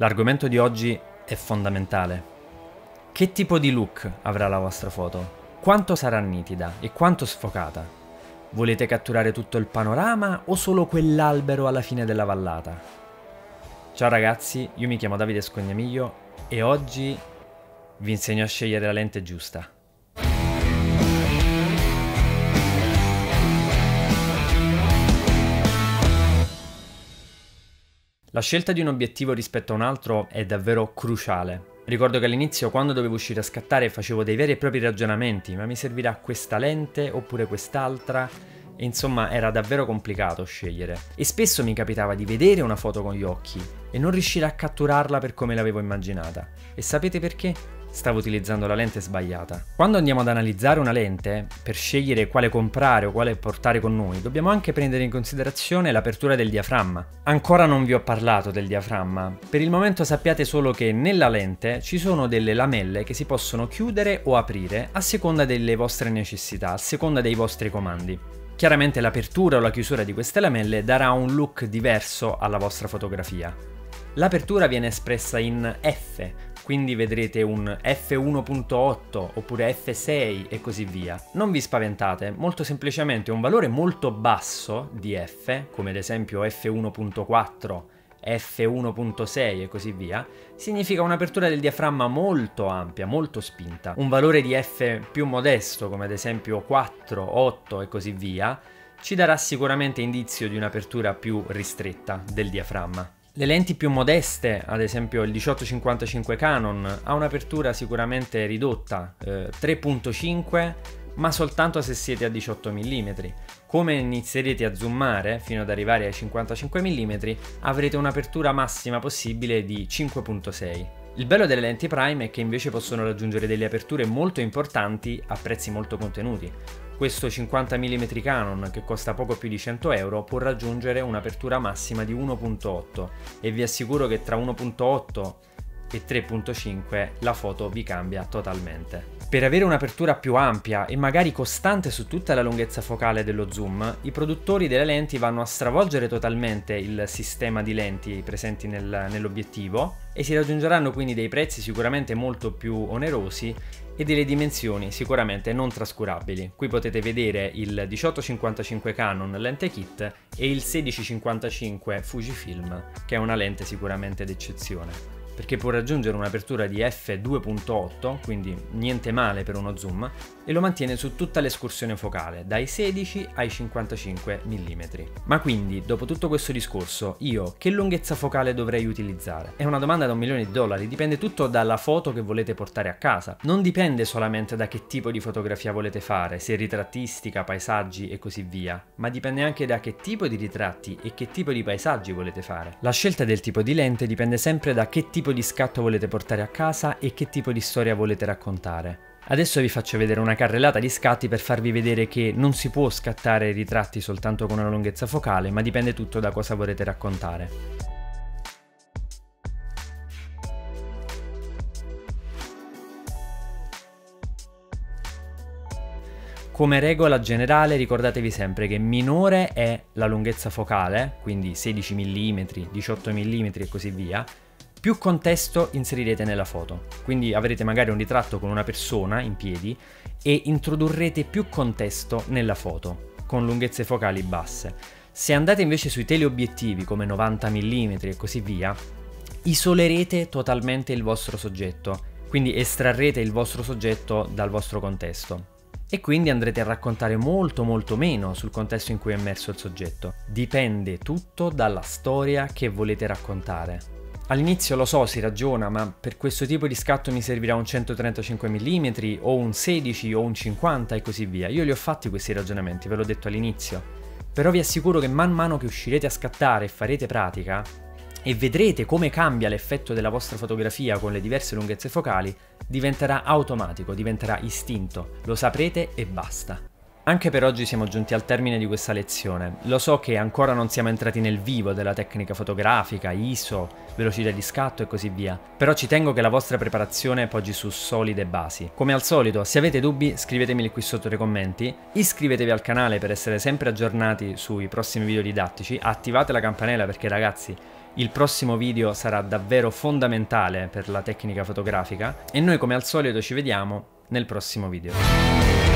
L'argomento di oggi è fondamentale. Che tipo di look avrà la vostra foto? Quanto sarà nitida e quanto sfocata? Volete catturare tutto il panorama o solo quell'albero alla fine della vallata? Ciao ragazzi, io mi chiamo Davide Scognamiglio e oggi vi insegno a scegliere la lente giusta. La scelta di un obiettivo rispetto a un altro è davvero cruciale. Ricordo che all'inizio quando dovevo uscire a scattare facevo dei veri e propri ragionamenti, ma mi servirà questa lente oppure quest'altra? E insomma era davvero complicato scegliere. E spesso mi capitava di vedere una foto con gli occhi e non riuscire a catturarla per come l'avevo immaginata. E sapete perché? Stavo utilizzando la lente sbagliata. Quando andiamo ad analizzare una lente, per scegliere quale comprare o quale portare con noi, dobbiamo anche prendere in considerazione l'apertura del diaframma. Ancora non vi ho parlato del diaframma, per il momento sappiate solo che nella lente ci sono delle lamelle che si possono chiudere o aprire a seconda delle vostre necessità, a seconda dei vostri comandi. Chiaramente l'apertura o la chiusura di queste lamelle darà un look diverso alla vostra fotografia. L'apertura viene espressa in F, quindi vedrete un F1.8 oppure F6 e così via. Non vi spaventate, molto semplicemente un valore molto basso di F, come ad esempio F1.4, F1.6 e così via, significa un'apertura del diaframma molto ampia, molto spinta. Un valore di F più modesto, come ad esempio 4, 8 e così via, ci darà sicuramente indizio di un'apertura più ristretta del diaframma. Le lenti più modeste, ad esempio il 1855 Canon, ha un'apertura sicuramente ridotta, eh, 3.5, ma soltanto se siete a 18 mm. Come inizierete a zoomare fino ad arrivare ai 55 mm, avrete un'apertura massima possibile di 5.6. Il bello delle lenti prime è che invece possono raggiungere delle aperture molto importanti a prezzi molto contenuti. Questo 50 mm Canon, che costa poco più di 100 euro, può raggiungere un'apertura massima di 1.8 e vi assicuro che tra 1.8 e 3.5 la foto vi cambia totalmente. Per avere un'apertura più ampia e magari costante su tutta la lunghezza focale dello zoom, i produttori delle lenti vanno a stravolgere totalmente il sistema di lenti presenti nel, nell'obiettivo e si raggiungeranno quindi dei prezzi sicuramente molto più onerosi e delle dimensioni sicuramente non trascurabili. Qui potete vedere il 1855 Canon lente kit e il 1655 Fujifilm, che è una lente sicuramente d'eccezione perché può raggiungere un'apertura di f2.8, quindi niente male per uno zoom, e lo mantiene su tutta l'escursione focale, dai 16 ai 55 mm. Ma quindi, dopo tutto questo discorso, io che lunghezza focale dovrei utilizzare? È una domanda da un milione di dollari, dipende tutto dalla foto che volete portare a casa. Non dipende solamente da che tipo di fotografia volete fare, se ritrattistica, paesaggi e così via, ma dipende anche da che tipo di ritratti e che tipo di paesaggi volete fare. La scelta del tipo di lente dipende sempre da che tipo tipo di scatto volete portare a casa e che tipo di storia volete raccontare. Adesso vi faccio vedere una carrellata di scatti per farvi vedere che non si può scattare ritratti soltanto con una lunghezza focale, ma dipende tutto da cosa volete raccontare. Come regola generale ricordatevi sempre che minore è la lunghezza focale, quindi 16 mm, 18 mm e così via, più contesto inserirete nella foto. Quindi avrete magari un ritratto con una persona in piedi e introdurrete più contesto nella foto, con lunghezze focali basse. Se andate invece sui teleobiettivi come 90 mm e così via, isolerete totalmente il vostro soggetto, quindi estrarrete il vostro soggetto dal vostro contesto. E quindi andrete a raccontare molto molto meno sul contesto in cui è immerso il soggetto. Dipende tutto dalla storia che volete raccontare. All'inizio lo so, si ragiona, ma per questo tipo di scatto mi servirà un 135 mm o un 16 o un 50 e così via. Io li ho fatti questi ragionamenti, ve l'ho detto all'inizio. Però vi assicuro che man mano che uscirete a scattare e farete pratica, e vedrete come cambia l'effetto della vostra fotografia con le diverse lunghezze focali, diventerà automatico, diventerà istinto, lo saprete e basta. Anche per oggi siamo giunti al termine di questa lezione. Lo so che ancora non siamo entrati nel vivo della tecnica fotografica, ISO, velocità di scatto e così via, però ci tengo che la vostra preparazione poggi su solide basi. Come al solito, se avete dubbi scrivetemeli qui sotto nei commenti, iscrivetevi al canale per essere sempre aggiornati sui prossimi video didattici, attivate la campanella perché ragazzi il prossimo video sarà davvero fondamentale per la tecnica fotografica e noi come al solito ci vediamo nel prossimo video.